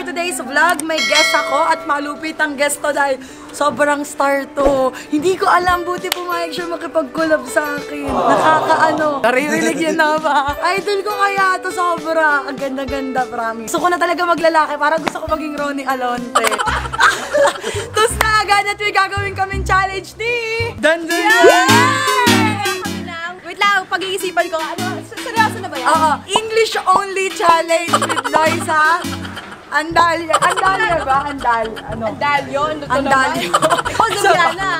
for today's vlog, may guest ako at malupit ang guest to dahil sobrang star to. Hindi ko alam, buti pumayag siya makipag-collab sa akin. Nakakaano. Naririnig yun na ba? Idol ko kaya to sobra. Ang ganda-ganda, promise. Gusto ko na talaga maglalaki. Parang gusto ko maging Ronnie Alonte. Tapos na agad at may gagawin kaming challenge ni... Dandan Wait lang, pag-iisipan ko. Ano, seryoso na ba yan? Oo, English only challenge with Loisa. Andalya. Andalya ba? Andal. Ano? Andalyo, ano to Andalyo. naman? Ako, Zuliana.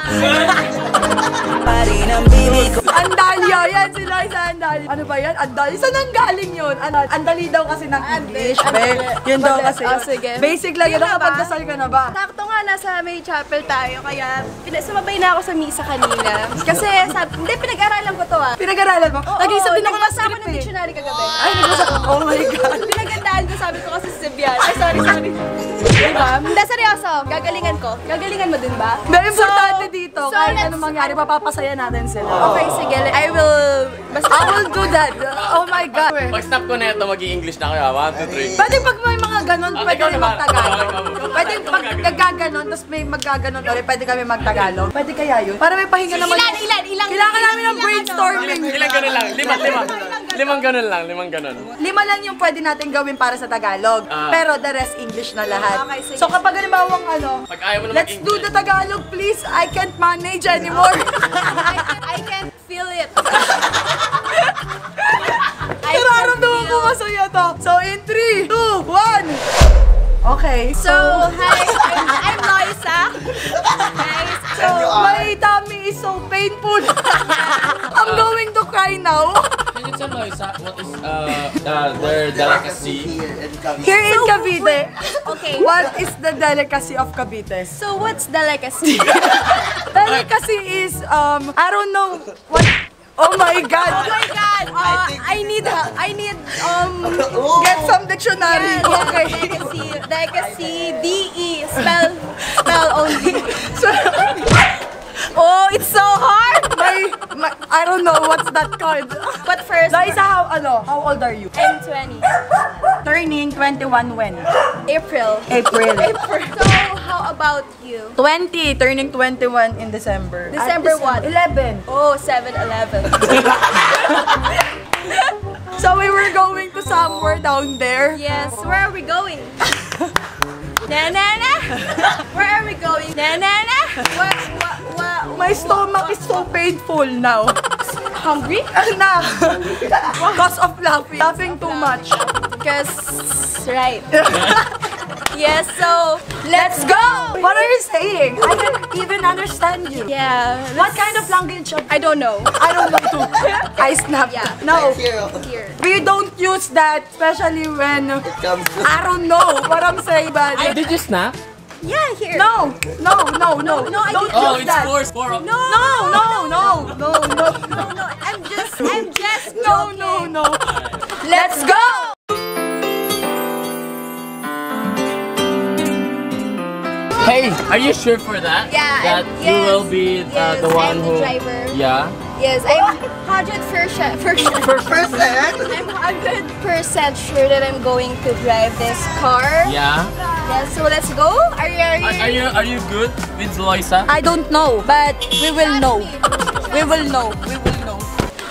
Andalyo. Yan si Loisa Andalyo. Ano ba yan? Andalyo. Saan ang galing yun? Ano? Andali daw kasi ng English. Be. Yun daw kasi. Oh, yun. sige. Basic lang yun. Na? Nakapagdasal ka na ba? Sakto nga, nasa may chapel tayo, kaya sumabay na ako sa misa kanina. Kasi, sabi, hindi, pinag-aralan ko to ah. Pinag-aralan mo? Nag-isa din ako ng nagbasa ako script ng eh. dictionary kagabi. Ay, nagbasa ko. Oh my God. Pinagandaan ko, sabi ko kasi si Bian. Ay, sorry, sorry. Diba? Hindi, seryoso. Gagalingan ko. Gagalingan mo din ba? Very importante dito. so Kahit anong mangyari, papapasaya natin sila. Okay, sige. I will... Basta, I will do that. Oh my God. Pag stop ko na ito, mag-i-English na kayo. One, two, three. Pwede pag may mga ganon, pwede naman. magtagalog. Pwede pag gagaganon, tapos may magaganon ulit, pwede kami magtagalog. Pwede kaya yun? Para may pahinga naman. Ilan, ilan, ilang... Kailangan namin ng ilang ano? brainstorming. Ilang, ilang ganun lang? Lima, lima. Limang ganun lang, limang ganun. Lima lang yung pwede natin gawin para sa Tagalog. Ah. Pero the rest English na lahat. Okay, sige. So kapag halimbawa ano, Pag ayaw mo na let's do the Tagalog please. I can't manage anymore. I, can, I can feel it. I can Nararamdaman ko feel- masaya to. So in 3, 2, 1. Okay. So, hi, I'm, I'm Loisa. Guys, So, my tummy is so painful. I'm going to cry now. Can you tell Loisa what is uh, uh, their delicacy? Here in Cavite, okay. what is the delicacy of Cavite? So, what's the legacy? Delicacy is, um, I don't know what. Oh my oh God! my God! Uh, I need, I need, um, Get some dictionary. yeah, yeah, Okay. legacy, legacy, D-E, spell, spell only. So, Oh, it's so hard! my, my, I don't know what's that called. But first, Liza, how, ano, how old are you? I'm 20. Turning 21 when? April. April. April. So, how about you? 20, turning 21 in December. December At what? 11. Oh, 7-Eleven. So we were going to somewhere down there. Yes, where are we going? na na na. Where are we going? Na na na. What what what? My stomach is so painful now. hungry? na. Because of laughing. Laughing too much. Because right. yes. So Let's go! What are you saying? I can't even understand you. yeah. What kind of language? of- I don't know. I don't know too. I snap. Yeah. No. Here. We don't use that, especially when I don't know what I'm saying, but Did you snap? Yeah, here. no, no, no, no, No, I don't didn't. Oh, it's that. four, four of No. No, no, no, no, no, No, no. I'm just. I'm just. no, joking. no, no. Let's go! Hey, are you sure for that? Yeah, That I'm- you yes, will be uh, yes, the one I'm the who. driver. Yeah. Yes, I'm hundred percent. percent I'm hundred percent sure that I'm going to drive this car. Yeah. Yeah, so let's go. Are you? Are you? Are, are you are you good with Loisa? I don't know, but we will know. We will know. We will know.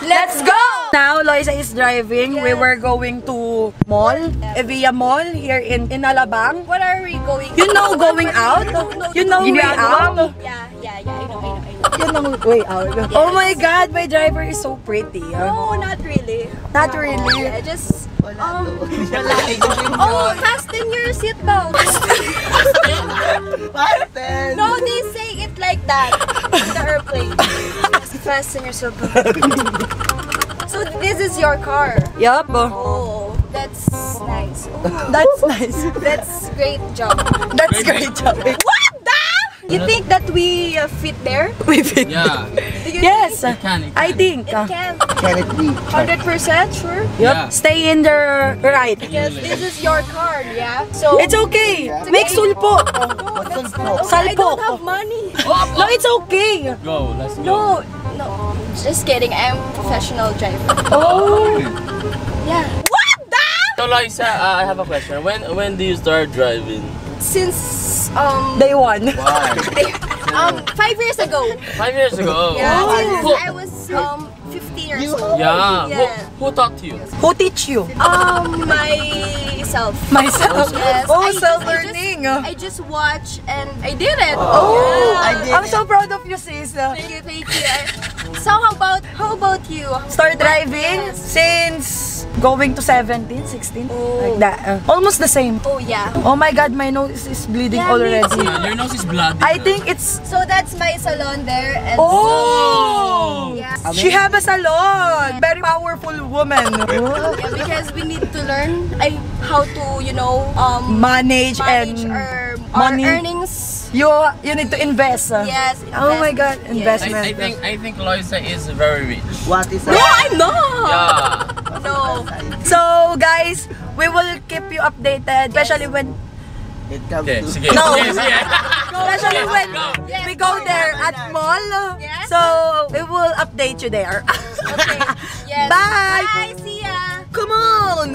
Let's go! Now, Loisa is driving. We were going to mall, eh, Evia Mall here in, in Alabang. What are we going? You know going out? You know way out? Yeah, yeah, yeah. I know, I know, I know. You know way out. Oh my God, my driver is so pretty. No, not really. Not really. Yeah, just. Um, oh, fasten your seatbelt. no, they say it like that in the airplane. fasten your seatbelt. so this is your car. Yup. Oh, that's nice. Oh, That's nice. that's great job. That's great job. What the? You think that we uh, fit there? We fit. Yeah. Yes. It can, it I can. think. It uh, can. Can it be? Hundred percent sure. Yup. Yeah. Stay in the right. Because this is your card, yeah. So It's okay. Make sulpo. No, that's not. I don't have money. No, it's okay. Go, let's go. No, no. Just kidding. I'm a professional driver. Oh. Yeah. What the? So Liza, uh, I have a question. When when do you start driving? Since um Day one. um five years ago. Five years ago. Yeah, Who- since I was um 15 years old. yeah. Who, Yeah. who taught you? Who teach you? Um myself. Myself. Yes. Oh, self-learning. I just watch and I did it. Oh, Yeah. I'm so proud of you, sis. Thank you, thank you. I- So how about how about you? Start driving Yes. since going to 17, 16, Oh. like that. Uh, almost the same. Oh yeah. Oh my God, my nose is bleeding Yeah, already. too. your nose is bloody. I think it's. So that's my salon there and Oh! yeah. She have a salon. Very powerful woman. Yeah, because we need to learn I, how to, you know, um, Manage, manage and our, our money. earnings. You you need to invest. Ah. Yes. Oh my God, invest. I, investment. I think I think Liza is very rich. What is that? No, I'm not. Yeah. No. So guys, we will keep you updated, especially when It comes Okay, to... sige. No. Sige, sige. especially when Yes, we go go. there at mall. Yes. So we will update you there. Okay. Yes. Bye. Bye. See ya. Come on.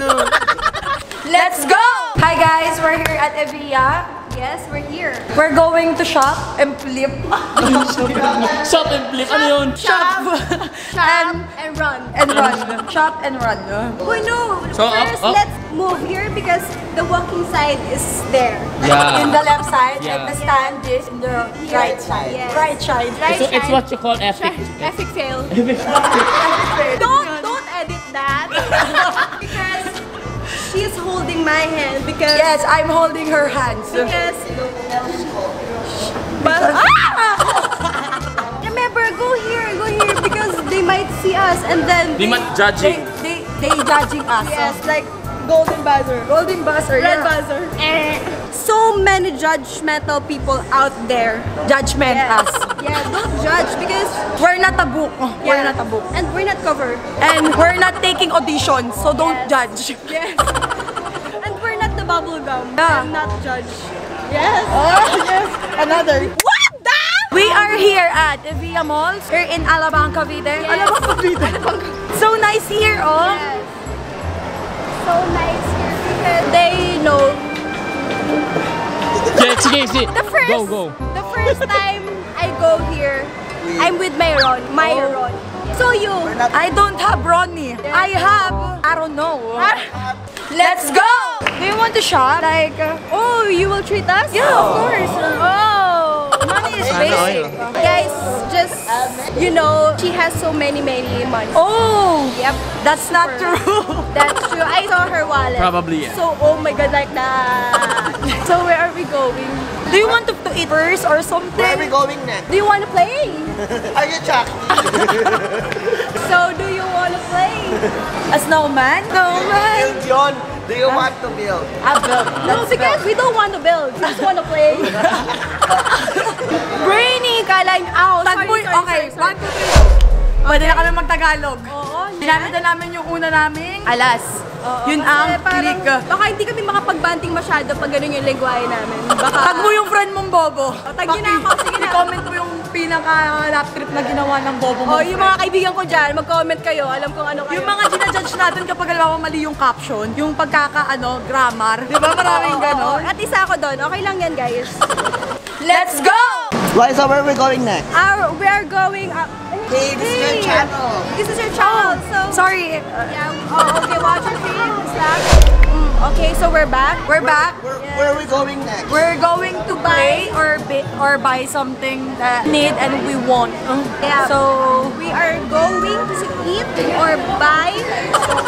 Let's go. Hi guys, we're here at Evia. Yes, we're here. We're going to shop and flip. Shop and flip. Ano yun? shop Shop and and run. and run. Shop and run. Oh no. So, First, up. let's move here because the walking side is there. Yeah. In the left side Yeah. and the stand is in the right side. Yes. Right side. Right So it's what you call epic. Epic fail. don't don't edit that because she's holding my hand because Yes, I'm holding her hands. because but ah! remember go here go here because they might see us and then Di man They, judging. they, they judging us. yes like golden buzzer Golden buzzer. red yeah. buzzer Eh, so many judgmental people out there Judgment yes. us. yeah don't judge because We're not a book. We're yeah, not a book. and we're not covered And we're not taking auditions, so don't Yes. judge. Yes. and we're not the bubble gum. Yeah. I'm not judge. Yes. Oh, yes. Another. What the? We are here at Via Mall. We're in Alabang, Cavite. Yes. Alabang, Cavite. so nice here, oh. Yes. So nice here because they know Sige, sige, sige. the first Go, go. the first time I go here, I'm with my Ron, my Oh. Ron. So you, I don't have Ronnie. I have, I don't know. Let's go! Do you want to shop? Like, uh, oh, you will treat us? Yeah, of course. Oh, money is basic. guys, just you know, she has so many many money. Oh, Yep. that's not Super. true. That's true. I saw her wallet. Probably, yeah. So, oh my god, like that. so, where are we going? Do you want to, to eat first or something? Where are we going next? Do you want to play? Are you Chuck? So, do you want to play? A snowman? Snowman. Yun. Do you want to build? Ah, build. No, because we don't want to build. We just want to play. Brainy, kalang out. Tag sorry, okay, sorry, one, two, three. Pwede na kami magtagalog. Oo, Ginamit na namin yung una naming alas. Oo, Yun ang parang- click. Baka hindi kami makapagbanting masyado pag ganun yung lingwahe namin. Baka... Tag mo yung friend mong bobo. tag yun na ako, sige na. I-comment mo yung pinaka-lap trip na ginawa ng bobo mo. Oh, yung mga kaibigan ko dyan, mag-comment kayo. Alam kung ano kayo. Yung mga ginajudge natin kapag alam mali yung caption, yung pagkaka, ano, grammar. Di ba maraming ganon? At isa ako doon. Okay lang yan, guys. Let's go! Liza, where are we going next? Our, we are going up. Hey, this is your channel. This is your channel. So, Sorry, yeah. Oh, okay. Watch your feet. Slack. Okay, so we're back. we're back. Where, where are we going next? We're going to buy or or buy something that need and we want. Yeah. So, we are going to eat or buy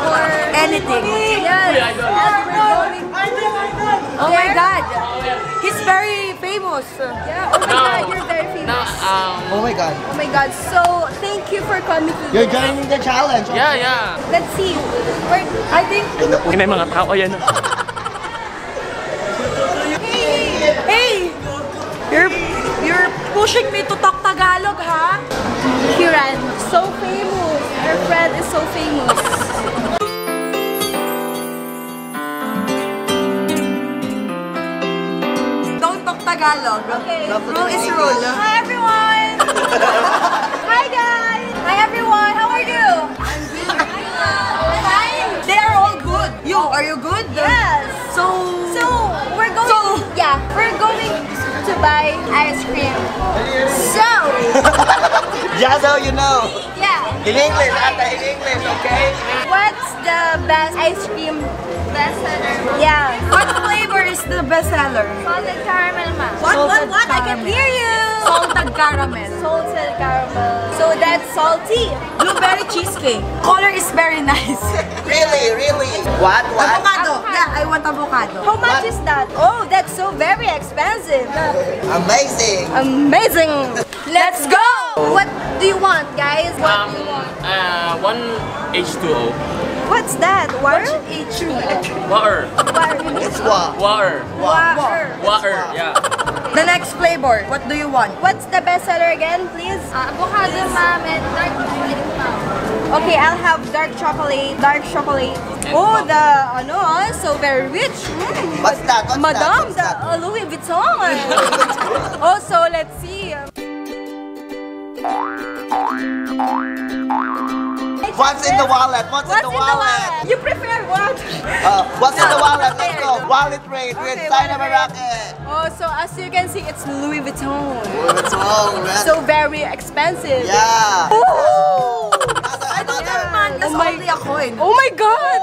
or anything. Yes. And we're going. Oh my God! He's very famous. Yeah. Oh my No. God, you're very famous. Na, um, Oh my God. Oh my God. So thank you for coming to You're joining the challenge. yeah, yeah. Let's see. We're, I think, May mga tao, ayan. hey! You're, you're pushing me to talk Tagalog, ha? Kiran, so famous. Her friend is so famous. Tagalog. Okay. Rule is rule. Hi everyone! Hi guys! Hi everyone! How are you? I'm good. I'm fine. They are all good. You, are you good? Yes. So... So, we're going... So, yeah, we're going to buy ice cream. So... Just so you know. Yeah. In English, Ata, in English, okay? What's the best ice cream Best seller. Yeah. What flavor is the best seller? Salted caramel, ma. What, what, what? I can hear you. Salted caramel. Salted caramel. So that's salty. Blueberry cheesecake. Color is very nice. Really, really. What, what? avocado. Yeah, I want avocado. How much is that? Oh, that's so very expensive. Amazing. Amazing. Let's go! What do you want, guys? What Um, do you want? uh, one H2O. What's that? Water? Water. It's what? Water. Water. Water. Yeah. The next flavor, what do you want? What's the best seller again, please? avocado, ma'am, and dark chocolate, Okay, I'll have dark chocolate, dark chocolate. Oh, the ano, ah, so very rich. Mm. What's that? What's that? Madam, What's the that? uh, Louis Vuitton. also, let's see. What's in the wallet? What's, What's in the wallet? You prefer what? Uh, what's in the wallet? Let's go. Wallet with Okay, sign of a wallet rocket. Oh, so as you can see, it's Louis Vuitton. What's wrong, man? So very expensive. yeah. Ooh. I don't have man, that's Oh my- only a coin. Oh my god!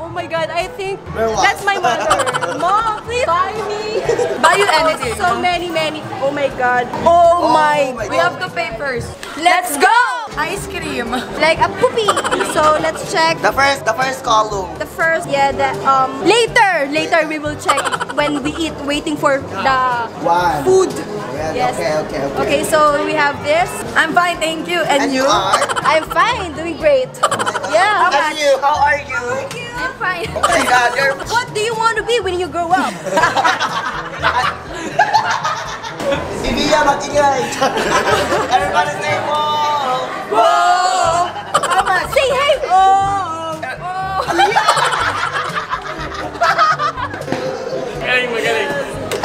Oh my god, I think that's my mother. Mom, please buy me. Buy you Oh, anything. so many, many. Oh my god. Oh, my. my We have to pay first. Let's go! Ice cream. Like a poopy. So let's check The first, the first column. the first. Yeah, the um. Later, later we will check when we eat, waiting for the One. food. Well, Yes. Okay, okay, okay. Okay, so we have this. I'm fine, thank you. And, And you? you are? I'm fine, doing great. Yeah. How And you, how are you? I'm fine. Oh my god, you're... What do you want to be when you grow up? Si Mia magingay. Everybody say whoa. Whoa! Tama. Say hey! Oh! Magaling, magaling.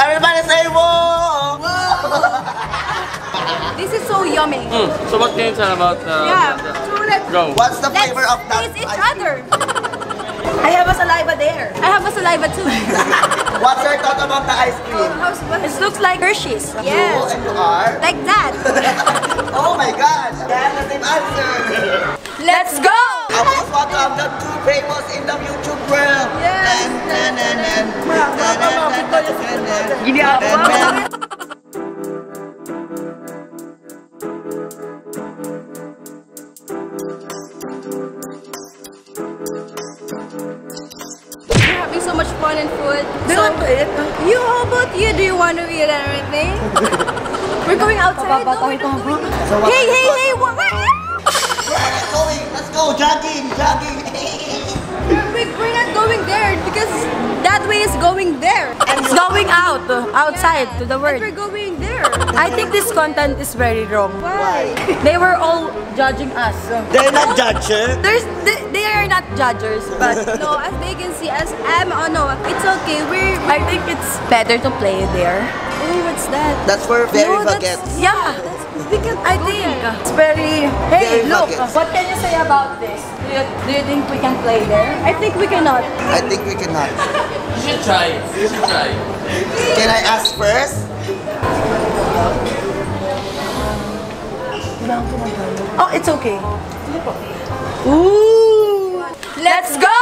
Everybody say whoa. This is so yummy. Mm. So what can you tell about uh, Yeah. the- So Go. What's the let's flavor of that? taste each other. I have a saliva there. I have a saliva too. What's your thought about the ice cream? How's It looks like Hershey's. You and you are? Like that. Oh my god, they have the same answer. Let's go! I was one of the two famous in the YouTube world. Yes. Gini ako. Nan, nan. We're having so much fun and food. Do So, want to eat? you, how about you? Do you want to eat anything? We're going outside. No, we're not going. So Hey, hey, hey! What? Let's go, let's go, jogging, jogging. We're, we're not going there because that way is going there. It's going out, outside, to the world. we're going there. I think this content is very wrong. Why? They were all judging us. They're not judges. There's, they, they are not judges, but No, as they can see, as I'm, oh no, it's okay. We're, I think it's better to play there. Oh, what's that? That's for very No, baguettes. Yeah, We can I think there. it's very. Hey, Very look, buckets. what can you say about this? Do you, do you think we can play there? I think we cannot. I think we cannot. You should try. it. You should try. it. Can I ask first? Oh, it's okay. Ooh, let's go!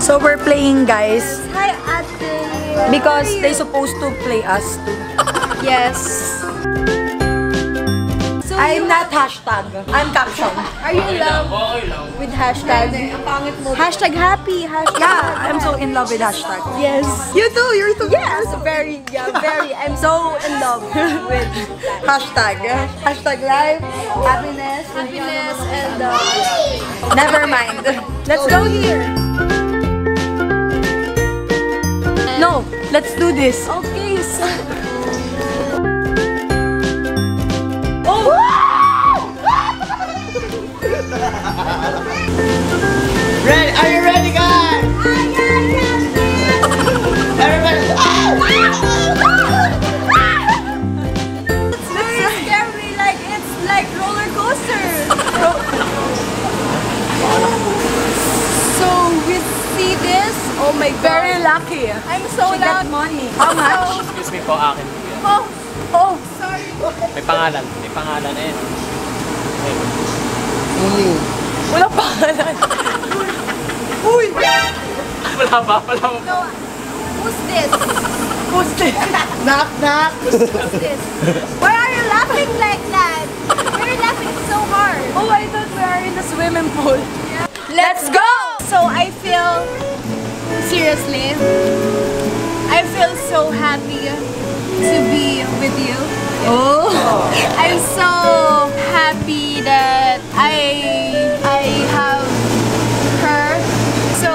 So we're playing, guys, Hi, Ate. Because they supposed to play us too. Yes. So I'm not hashtag. I'm caption. are you in love with hashtag? Hashtag happy. Hashtag. Yeah, I'm so in love with hashtag. Yes. You too, you're too. Yes, very, yeah, very. I'm so in love with Hashtag. Hashtag life, happiness. happiness and uh, Never mind. Let's go here. No, let's do this. okay. So, Ready? Are you ready, guys? Oh my God! Very lucky! I'm so she money! How much? Excuse me for akin. Oh! Oh! Sorry! May pangalan. May pangalan eh. Wala. Uy! Wala ba? Wala ba? No. Who's this? Who's this? knock, knock! Who's this? Why are you laughing like that? You're laughing so hard! Oh, I thought we are in the swimming pool. Yeah. Let's go! So I feel, seriously, I feel so happy to be with you. Oh! I'm so happy that I I have her. So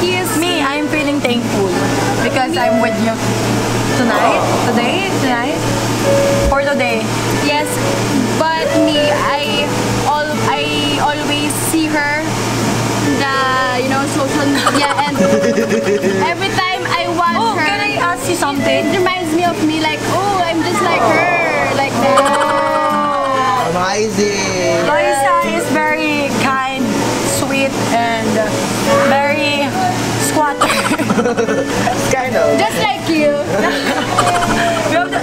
he is Me, I'm feeling thankful because I'm with you tonight, today, tonight, for today. yes, but me I all I always see her the uh, you know social media and every time I watch Oh, her can I ask you it something? reminds me of me like oh I'm just like her like that. Oh, amazing. Loisa is very kind, sweet, and very squatter. Kind of. Just like you. we have the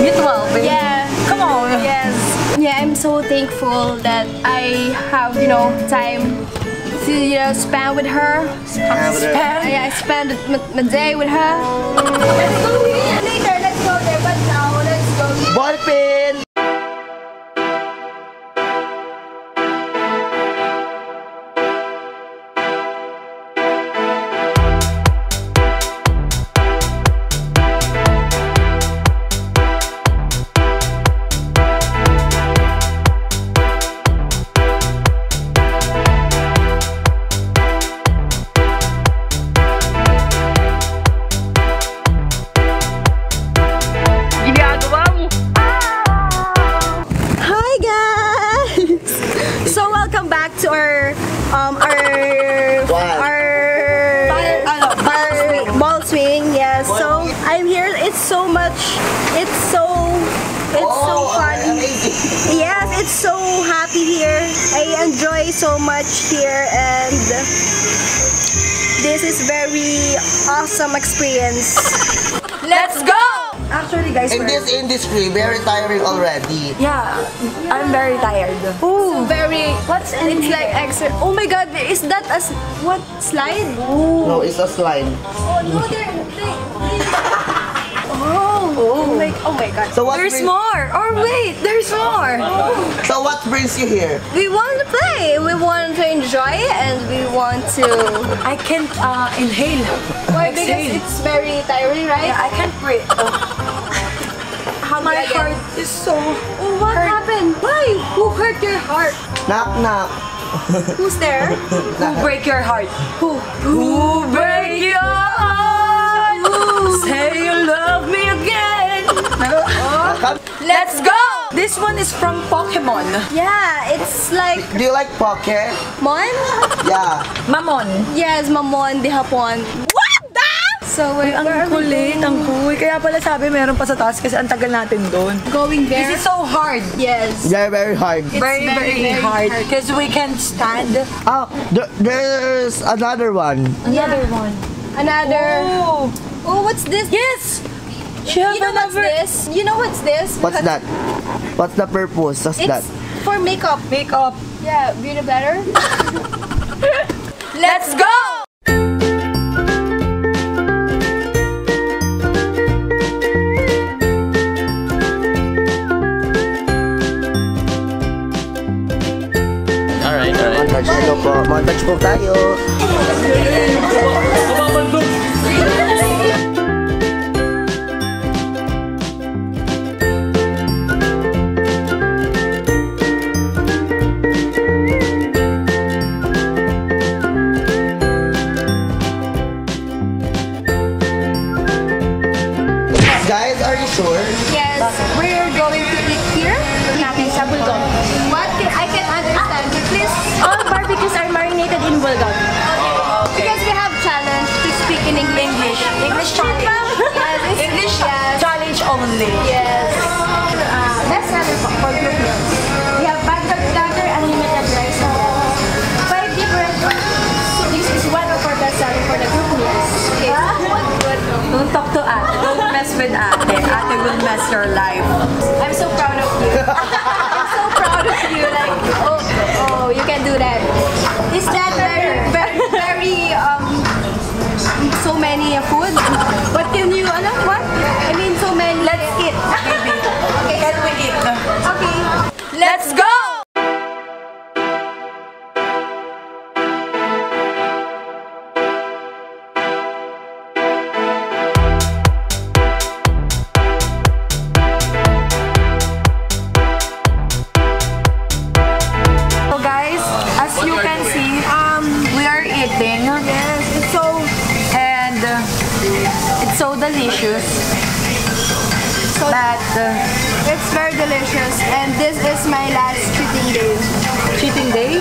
mutual, babe. Yeah. Come on. Yes. Yeah, I'm so thankful that I have, you know, time to, you know, spend with her. Spend. I, I spend my, my day with her. Let's go later. Let's go there. But now, let's go. Industry, very tiring already. yeah, I'm very tired. Ooh, very What's in it's like here? extra. Oh my god, is that a s- what slide? No, it's a slime. Oh no, there they, Oh, oh my oh my god. So what There's more! Or wait, there's more! So what brings you here? We want to play. We want to enjoy and we want to I can't uh, inhale. Why? Because it's very tiring, right? Yeah, I can't breathe. How my again? heart is so... Oh, what happened? Why? Who hurt your heart? Knock knock. Who's there? Who break your heart? Who? Who break your heart? Say you love me again. Let's go! This one is from Pokemon. Yeah, it's like Do you like poke? Mon? Yeah. Mamon. Yes, Mamon de Hapon. So we're, Ang kulit, ang kuy. Kaya pala sabi meron pa sa taas kasi ang tagal natin doon. going there? This is so hard. Yes. Very very hard. very, very, very, very hard. hard. Because we can't stand Oh, there, there's another one. another one. Another. Oh! Oh, what's this? Yes! She You know what's this? You know what's this? What's that? What's the purpose? What's that? It's for makeup. makeup. Yeah, beauty blender. Let's go! Montage ano po? Montage po tayo. Guys, are you sure? Yes. We're going to eat here. Natin sa. English. Challenge. Yes, it's English yes. challenge only. Yes. Uh, best seller po for group meals. We have bagdog platter, unlimited rice. Five different. So this is one of our best seller for the group meals. Okay. Good. Don't talk to ate. Don't mess with ate. Ate will mess your life. I'm so proud of you. I'm so proud of you. Like, oh, oh, you can do them. Is that very, very, very, um, so many food? What can you, ano, what? I mean, so many. Let's eat. okay, Can we eat? okay. Let's go! But uh, It's very delicious, and this is my last cheating day. cheating day.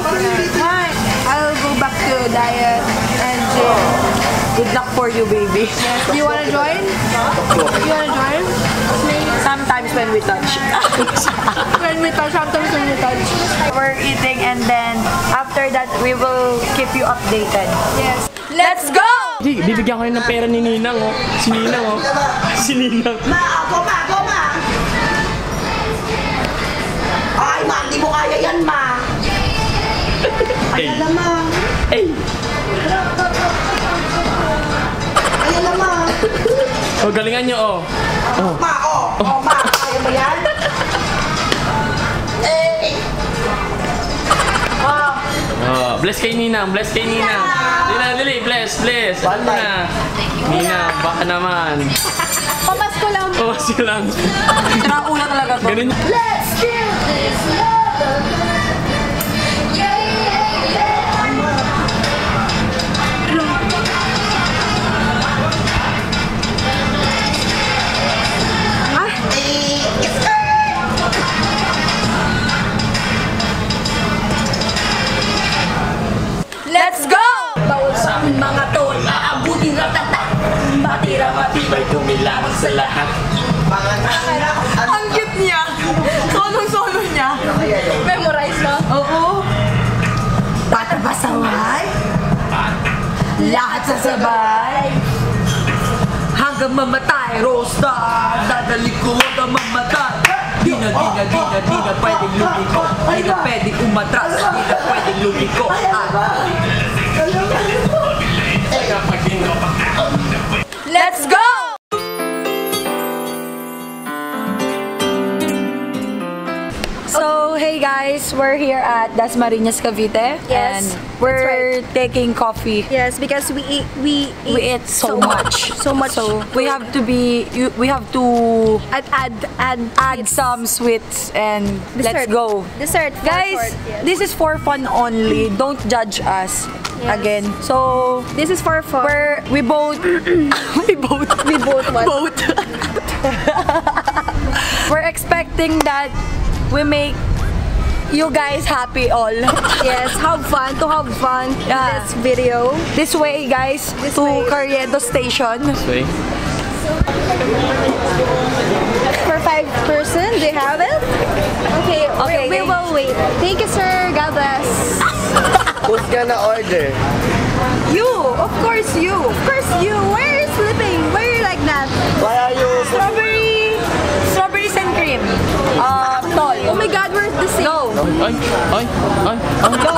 Why? I'll go back to diet and gym. Good luck for you, baby. Do you wanna join? You wanna join? Sometimes when we touch. When we touch, sometimes when we touch. We're eating and then after that we will keep you updated. Yes. Let's go! Di, bibigyan ko yun ng pera ni Ninang, oh. Si Ninang, oh. Si Ninang. Ma, ako ma, ako Hey. Ayan na, ma. Hey. Ayan na, ma. Oh, galingan nyo, oh. Ma, oh. Oh, ma, kaya mo yan? Eh. Oh, bless kay Ninang, bless kay Ninang. Ninang, dili, bless, bless. Ano na? Ninang, baka naman. Pamasko lang. Oh, sige lang. Tinauna talaga to. Ganun. Let's do this love. Matibay kumilangan sa lahat. Ang cute niya. Solo-solo niya. Memorize mo? Oo. Bata ba saway? Lahat sasabay. Hanggang mamatay, Rosta. Dadali ko hanggang mamatay. Di na, di na, di na, di na pwedeng lumiko. Di na pwedeng umatras. Di na pwedeng lumiko. Ah. Let's go! Guys, we're here at Dasmariñas, Cavite. Yes, and we're that's taking coffee. Yes, because we eat, we eat, We eat so, much. so much. So, we have to be, we have to add, add, add, add some sweets and let's go. Dessert, Guys, short, yes. this is for fun only. Don't judge us Yes. again. So, This is for fun. we're, we both, we both, we both both. we're expecting that we make you guys happy all. Yes, have fun, to have fun Yeah. in this video. This way, guys, This to way. Carriedo Station. Wait. For five person, do you have it? Okay, Okay, we, we will wait. Thank you, sir. God bless. Who's gonna order? You, of course you. Of course you. Why are you sleeping? Why are you like that? Why are you? Strawberry, strawberries and cream. Uh, tall. Oh my God, we're the same. No. Ay, ay, ay, ay. No.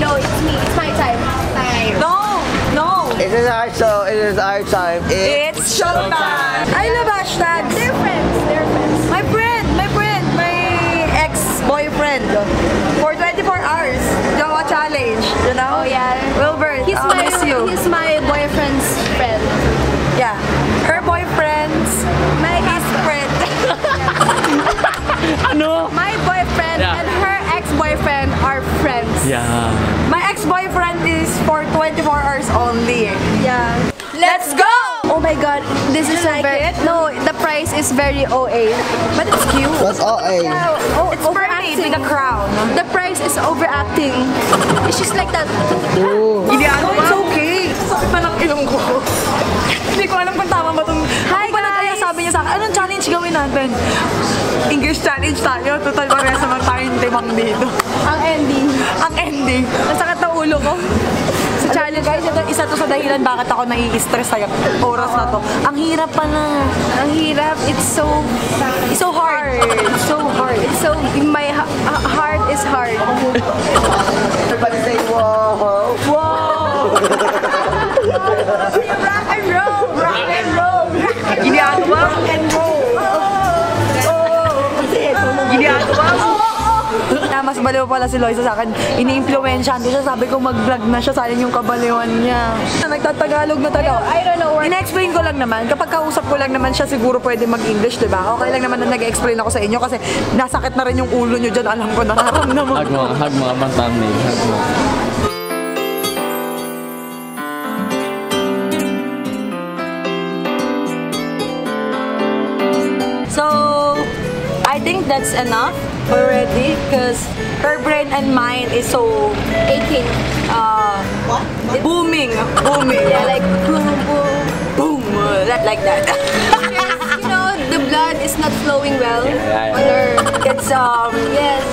No, it's me. It's my time. Time. No. No. It is our so. It is our time. It, It's showtime. I love hashtags. They're friends. They're friends. My friend, my friend, my ex-boyfriend. For 24 hours. Jawa challenge, you know? Oh yeah. Wilbert, He's I'll my miss you. he's my boyfriend's friend. Yeah. Her boyfriend's this is You like very it? no. The price is very OA, but it's cute. what's OA? Yeah, oh, It's mermaid with a crown. The price is overacting. It's just like that. Hindi ano, it's okay. Sakit na ng ilong ko. Hindi ko alam kung tama ba itong... Hi, Kung pala kaya guys! sabi niya sa akin, anong challenge gawin natin? English challenge tayo. Total parehas naman tayong timang dito. Ang ending. Ang ending. Nasakit na ulo ko. Sa challenge, guys, ito, isa to sa dahilan bakit ako nai-stress sa oras na to. Ang hirap pa na. Ang hirap. It's so It's so hard. It's so hard. It's so my ha- heart is hard. Everybody say whoa. Rock Na mas baliw pala si Loisa sa akin. Ini-influensyahan ko siya. Sabi ko mag-vlog na siya. Sayang yung kabaliwan niya. Nagtatagalog na tayo. I don't know where... In-explain ko lang naman. Kapag kausap ko lang naman siya, siguro pwede mag-English, di ba? Okay lang naman na nag-explain ako sa inyo kasi nasakit na rin yung ulo nyo dyan. Alam ko, nararamdaman Hug mo, hug mo abang thumbnail. Hug mo. So, I think that's enough already because her brain and mine is so aching. uh, booming, booming. Yeah, like boom, boom. boom, like, like that. you know, the blood is not flowing well Yeah, yeah. on her. it's um, Yes.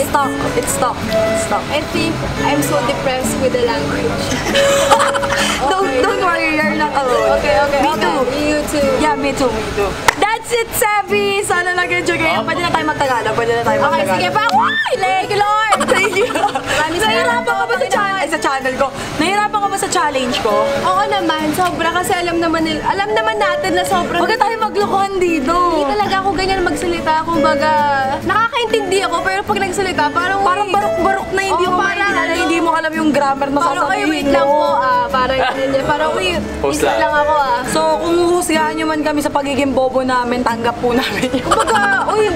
it's stuck, it's stuck, it's stuck. I think I'm so depressed with the language. Don't, don't worry, you're not alone. Okay, okay, Me okay. too. You too. Yeah, me too, me too. That's it, Sabi! Sana nag-enjoy kayo. Pwede na tayo magtagalog, pwede na tayo Okay, magtagalog. sige pa. Why? You, Lord. Thank you. Nahirapan ka ba sa channel? Sa channel ko. Nahirapan ba sa challenge ko? Oo naman, sobra kasi alam naman nila, alam naman natin na sobrang Huwag tayo maglokohan dito. Hindi talaga ako ganyan magsalita. Kumbaga, nakakaintindi ako, pero pag nagsalita, parang, Parang barok-barok na hindi Oo, mo parang maintindihan, ano, hindi mo alam yung grammar na Parang, sasabihin ay, wait lang po, ah, parang ganyan. Parang, uy, isa lang. ako, ah. So, kung uhusgahan nyo man kami sa pagiging bobo namin, tanggap po namin yun. Kumbaga, uy,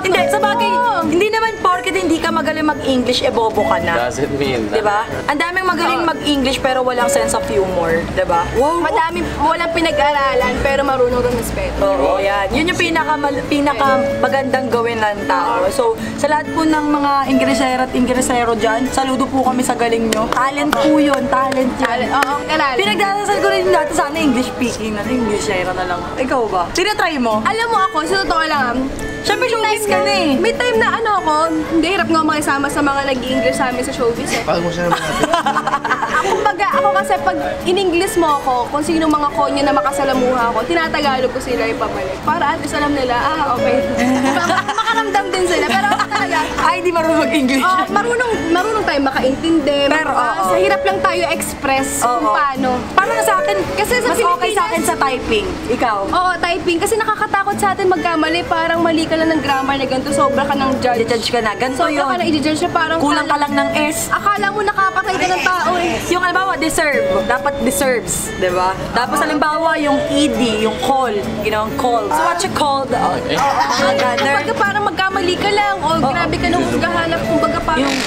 hindi, sa bagay, hindi naman porket hindi ka magaling mag-English, e bobo ka na. Does it mean Di ba? Ang daming magaling mag-English pero walang sense of humor. Di ba? Wow! Madami, walang pinag-aralan, pero marunong rin respeto. Oo, yan. Yun yung pinaka, pinaka magandang gawin ng tao. So, sa lahat po ng mga Ingresero at Ingresero dyan, saludo po kami sa galing nyo. Talent po yun, talent yan. Oo, kalala. Pinagdadasal ko rin dati sana English speaking na Inglesero na lang. Ikaw ba? Tinatry mo? Alam mo ako, sa totoo lang, Siyempre showbiz ka na eh. May time na ano ako, hindi hirap nga makisama sa mga nag-i-English sa amin sa showbiz eh. Pag mo siya naman natin. Ako baga, ako kasi pag in-English mo ako, kung sino mga konyo na makasalamuha ako, tinatagalog ko sila ipabalik. Para at least alam nila, ah, okay. Makaramdam din sila. Pero ako talaga, Ay, di marunong mag-English. oh, marunong, marunong tayo makaintindi. Pero, oo. sa hirap lang tayo express kung Oo. paano. Parang sa akin, Kasi sa mas okay Pilipinas- sa akin sa typing. Ikaw? Oo, typing. Kasi nakakatakot sa atin magkamali. Parang mali ka lang ng grammar na ganito. Sobra ka ng judge. I-judge ka na. Ganito Sobra ka yun. na i-judge na parang Kulang ka lang ng S. Akala mo nakapatay ka ng tao eh. Yung halimbawa, deserve. Dapat deserves. ba? Tapos halimbawa, yung ED, yung call. Ginawang call. So what you called? Oh, mga ganun. Kumbaga parang magkamali ka lang o grabe ka nung husgahanap. Kumbaga parang... Yung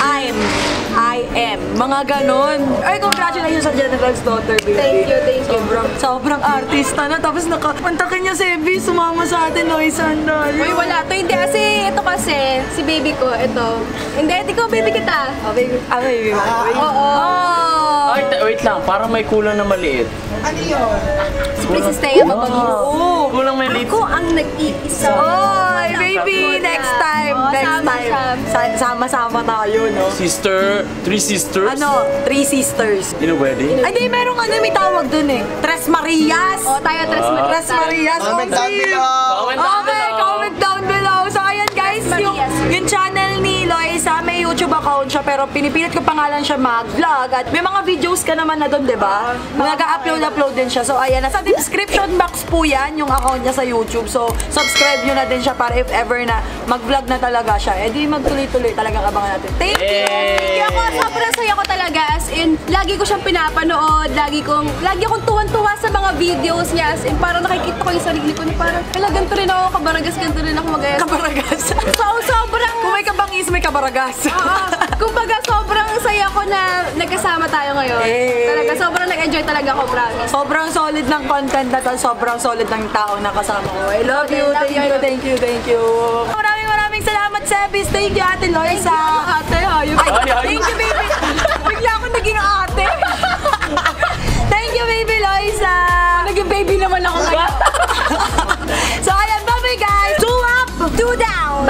I'm, I am. Mga ganon. Ay, congratulations sa General's daughter, baby. Thank you, thank you. Sobrang, sobrang artista na. Tapos nakapantakin niya si Evie, sumama sa atin, Loy Sandal. Uy, wala to. Hindi kasi, ito kasi, si baby ko, ito. Hindi, hindi ko, baby kita. Oh, baby. Ah, baby. Oo. Oh. Ay, t- wait lang. Parang may kulang na maliit. Please stay up mabagis. Oh. Kulang may liit. Ako ang nag-iisa. Oy, baby, next time, Oo, next sama time. Sama-sama tayo, no? Sister, three sisters? Ano, three sisters. In a wedding? Ay, di, merong ano, may tawag dun eh. Tres Marias. O, tayo, tres Ah. Tres Marias. Comment oh, down below. Comment down Okay, below. comment down below. So, ayan guys, yung, yung channel ni Loisa, YouTube account siya, pero pinipilit ko pangalan siya mag-vlog. At may mga videos ka naman na doon, di ba? Nag-upload-upload din siya. So, ayan, nasa description box po yan, yung account niya sa YouTube. So, subscribe nyo na din siya para if ever na mag-vlog na talaga siya. Eh, di magtuloy-tuloy talagang abangan natin. Thank you! Yay! Kaya ako, sobrang saya ko talaga. As in, lagi ko siyang pinapanood. Lagi kong, lagi akong tuwan-tuwa sa mga videos niya. As in, parang nakikita ko yung sarili ko na parang, hala, ganito rin ako, kabaragas, ganito rin ako mag-ayos. Kabaragas. So, sobrang, Kung may kabangis, may kabaragas. Oo. kumbaga, sobrang saya ko na nagkasama tayo ngayon. Eh. Talaga, sobrang nag-enjoy talaga ako, promise. Sobrang solid ng content na to, sobrang solid ng tao na kasama ko. I love you, Love thank you, you, thank you, thank you. Maraming maraming salamat, Sebis. Thank you, Ate Loisa. Ate, hayop. Ay, Ay, ay. thank you, baby. Bigla ako naging ate. thank you, baby Loisa. Naging baby naman ako ngayon. so, ayan, bye-bye, guys. Two up, two down.